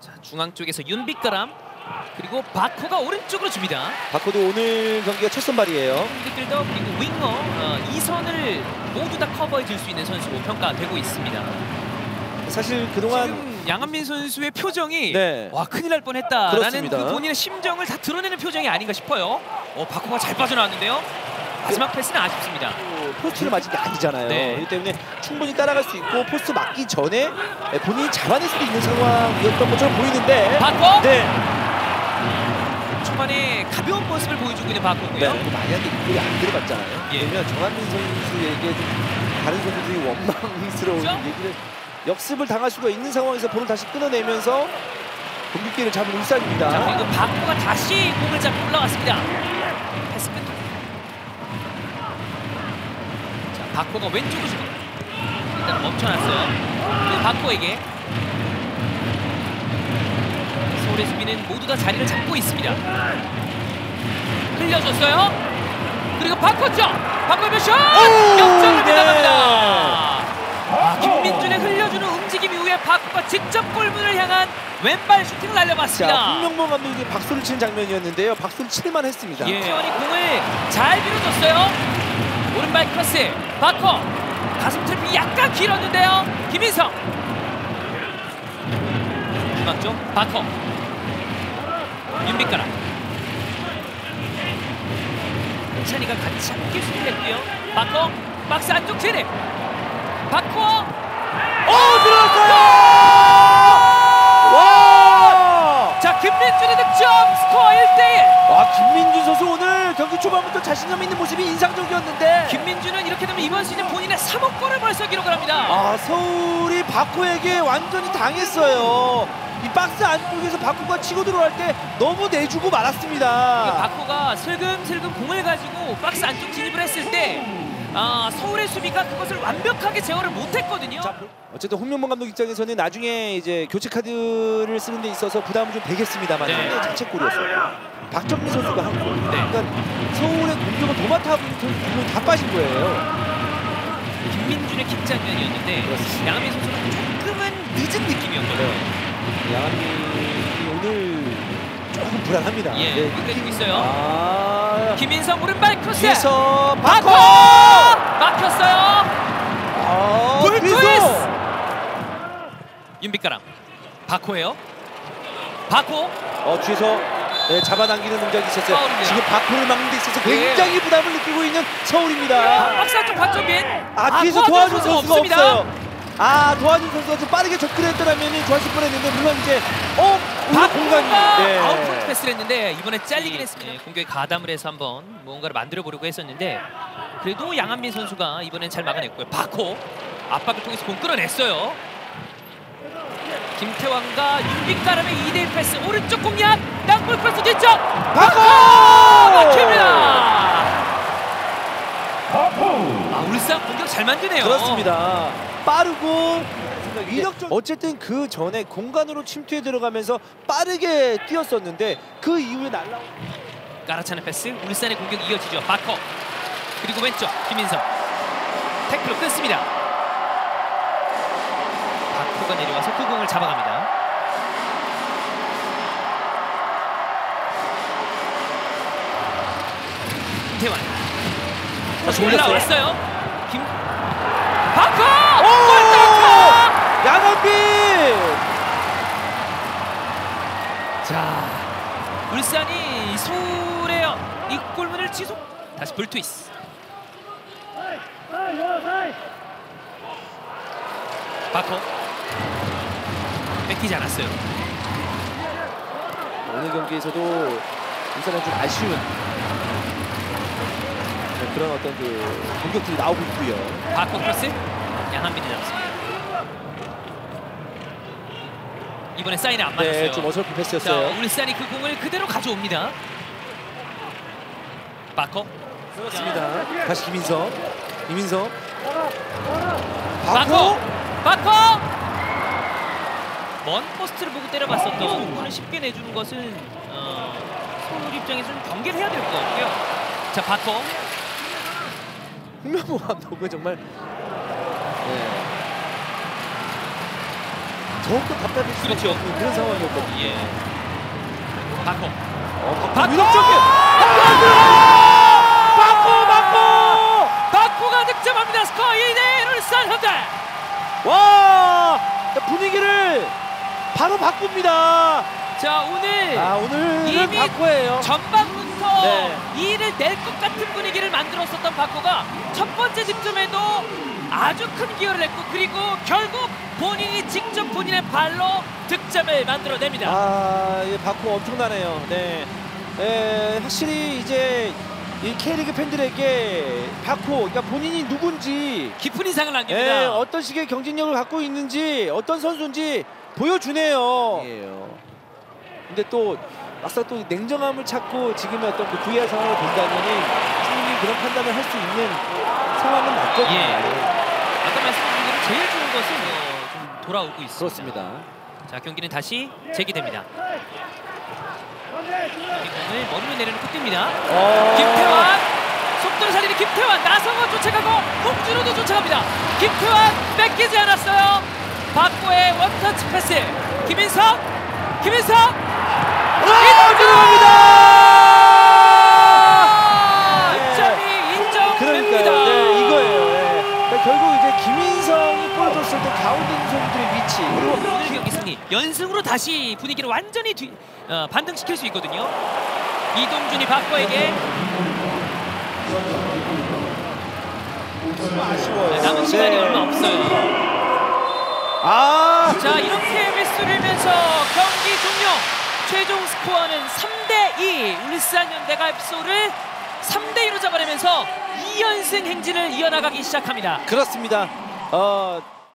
자 중앙 쪽에서 윤빛가람 그리고 바코가 오른쪽으로 줍니다. 바코도 오늘 경기가 첫 선발이에요. 미드필더 그리고 윙어 어, 이 선을 모두 다 커버해 줄 수 있는 선수로 평가되고 있습니다. 사실 그동안 지금 양한민 선수의 표정이 네. 와 큰일 날 뻔했다라는. 그 본인의 심정을 다 드러내는 표정이 아닌가 싶어요. 어 바코가 잘 빠져나왔는데요. 마지막 패스는 아쉽습니다. 또 포스트를 맞은 게 아니잖아요. 네. 그렇기 때문에 충분히 따라갈 수 있고 포스트 맞기 전에 본인이 잡아낼 수도 있는 상황이었던 것처럼 보이는데 바코 네. 초반에 가벼운 모습을 보여주고 있는 네. 바코고요. 만약에 이골이 안 들어갔잖아요. 예. 그러면 정한민 선수에게 좀 다른 선수들이 원망스러운 그렇죠? 얘기를 역습을 당할 수가 있는 상황에서 볼을 다시 끊어내면서 공격기를 잡은 울산입니다. 자 그리고 바코가 다시 공을 잡고 올라왔습니다. 패스 끝. 자 바코가 왼쪽으로 주고 일단 멈춰놨어요. 바코에게 서울의 수비는 모두 다 자리를 잡고 있습니다. 흘려줬어요. 그리고. 바코의 몇 슛! 역전을 네. 나갑니다. 아, 김민준의 흘려주는 움직임 이후에 바코가 직접 골문을 향한 왼발 슈팅을 날려봤습니다. 자, 홍명보 감독이 박수를 치는 장면이었는데요. 박수를 칠만 했습니다. 예. 태원이 공을 잘 밀어줬어요. 오른발 크로스 바코 가슴 트래핑이 약간 길었는데요. 김인성. 중앙 쪽 바코 윤빛가람. 찬이가 같이 함께 수비를 했고요. 바코 박스 안쪽 진입 바코 오 들어갔어요! 와! 자 김민준의 득점 스코어 1대1 와 김민준 선수 오늘 경기 초반부터 자신감 있는 모습이 인상적이었는데 김민준은 이렇게 되면 이번 시즌 본인의 3호 골을 벌써 기록을 합니다. 아 서울이 바코에게 완전히 당했어요. 이 박스 안쪽에서 바코가 치고 들어갈 때 너무 내주고 말았습니다. 바코가 슬금슬금 공을 가지고 박스 안쪽 진입을 했을 때 아, 서울의 수비가 그것을 완벽하게 제어를 못했거든요. 자, 어쨌든 홍명보 감독 입장에서는 나중에 이제 교체 카드를 쓰는 데 있어서 부담은 좀 되겠습니다만 네. 자책골이었어요. 박정민 선수가 한 골. 네. 그러니까 서울의 공격은 도맡아 분다 빠진 거예요. 김민준의 킥 장면이었는데 그렇습니다. 양한빈 선수는 조금은 늦은 느낌이었거든요. 양한빈이 오늘 조금 불안합니다. 예, 네. 끝내주고 있어요. 아, 김인성 오른발 크로스. 뒤에서 바코 바코! 막혔어요. 아, 불투이스! 뒤에서! 윤빛가람 바코예요. 바코 어, 뒤에서 네, 잡아당기는 동작이 있었어요. 파울이네요. 지금 바코를 막는 데 있어서 네. 굉장히 부담을 느끼고 있는 서울입니다. 박스 안쪽 박정빈. 아, 뒤에서 도와준 선수가 없습니다. 없어요. 아, 도와준 선수가 좀 빠르게 접근했더라면 좋았을 뻔했는데 물론 이제 어, 오늘 공간이 네. 아웃프런트 패스를 했는데 이번에 잘리긴 했습니다. 네, 공격에 가담을 해서 한번 뭔가를 만들어 보려고 했었는데 그래도 양한빈 선수가 이번엔 잘 막아냈고요. 바코 압박을 통해서 공 끌어냈어요. 김태환과 윤빛가람의 2대1 패스 오른쪽 공략 땅볼 크로스 뒤쪽 바코! 막힙니다. 아 울산 공격 잘 만드네요. 그렇습니다. 빠르고 위력적. 어쨌든 그 전에 공간으로 침투해 들어가면서 빠르게 뛰었었는데 그 이후에 날라. 깔아차는 패스 울산의 공격 이어지죠 바커 그리고 왼쪽 김인성 태클로 끊습니다. 바커가 내려와서 그 공을 잡아갑니다. 김태환. 다시. 올라왔어요. 김! 골 양한빈. 자 울산이 서울의 이 골문을 취소. 다시 불트위스 바커 뺏기지 않았어요 오늘 경기에서도 울산은 좀 아쉬운 네, 그런 어떤 그 공격들이 나오고 있고요. 바코 크로스 양한빈이 잡았습니다 이번에 사인을 안 맞았어요 네, 좀 어설픈 자 패스였어요. 울산이 그 공을 그대로 가져옵니다 바코 그렇습니다. 다시 김인성. 바커 바코. 바코 먼 포스트를 보고 때려봤었던 공을 쉽게 내주는 것은 어, 서울 입장에서는 경계를 해야 될 것 같고요 자 바코 홍명보 감독은 정말 네. 더욱더 답답해질 수 그렇죠. 그런 상황이었거든요. 예. 바코. 어, 바코! 위력적인 바코 바코 바코가 득점합니다. 스코어 2대1 울산 현대. 와 분위기를 바로 바꿉니다. 자 오늘 아 오늘은 이미 바코예요. 전반부터 네. 이를 낼 것 같은 분위기를 만들었었던 바코가 첫 번째 득점에도 아주 큰 기여를 했고 그리고 결국 본인이 직접 본인의 발로 득점을 만들어냅니다. 아, 이 바코 엄청나네요. 네. 에, 확실히 이제 이 K리그 팬들에게 바코, 그러니까 본인이 누군지, 깊은 인상을 남깁니다. 예, 어떤 식의 경쟁력을 갖고 있는지, 어떤 선수인지 보여주네요. 근데 또 막상 또 냉정함을 찾고 지금의 어떤 그 VR 상황을 본다면은 충분히 그런 판단을 할 수 있는 상황은 맞거든요. 예. 아까 말씀드린 대로 제일 좋은 것은 어, 좀 돌아오고 있습니다. 그렇습니다. 자 경기는 다시 재개됩니다. 이 공을 머리로 내려놓고 뜁니다. 어... 김태환 속도를 살리는 김태환 나성호 쫓아가고 홍준호도 쫓아갑니다. 김태환 뺏기지 않았어요. 박고의 원터치 패스 김인석 김인석 아, 들어갑니다! 예. 점이 인정됩니다. 네, 이거예요. 네. 그러니까 결국 이제 김인성이 골 줬을 때 가운데 있는 선수들의 위치 그리고 승리 연승으로 다시 분위기를 완전히 뒤, 어, 반등시킬 수 있거든요. 이동준이 박고에게 아쉬워요. 네, 남은 시간이 네. 얼마 없어요. 아, 자 이렇게 횟수를 면서 경기 종료 최종 스코어는 3대2 울산현대가 앱소를 3대2로 잡아내면서 2연승 행진을 이어나가기 시작합니다 그렇습니다. 어,